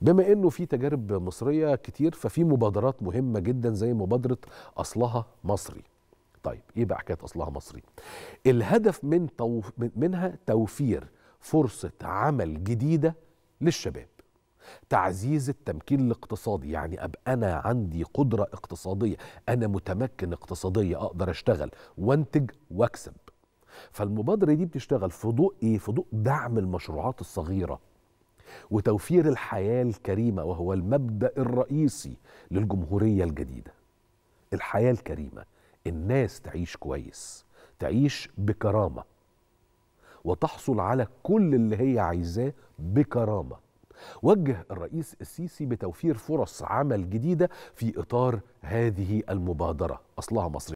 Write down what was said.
بما إنه في تجارب مصرية كتير ففي مبادرات مهمة جدا زي مبادرة أصلها مصري. طيب إيه بقى حكاية أصلها مصري؟ الهدف من تو... من- منها توفير فرصة عمل جديدة للشباب. تعزيز التمكين الاقتصادي. يعني أبقى أنا عندي قدرة اقتصادية أنا متمكن اقتصادية أقدر أشتغل وأنتج وأكسب. فالمبادرة دي بتشتغل في ضوء إيه؟ في ضوء دعم المشروعات الصغيرة. وتوفير الحياة الكريمة وهو المبدأ الرئيسي للجمهورية الجديدة. الحياة الكريمة الناس تعيش كويس تعيش بكرامة وتحصل على كل اللي هي عايزاه بكرامة. وجه الرئيس السيسي بتوفير فرص عمل جديدة في إطار هذه المبادرة. أصلها مصري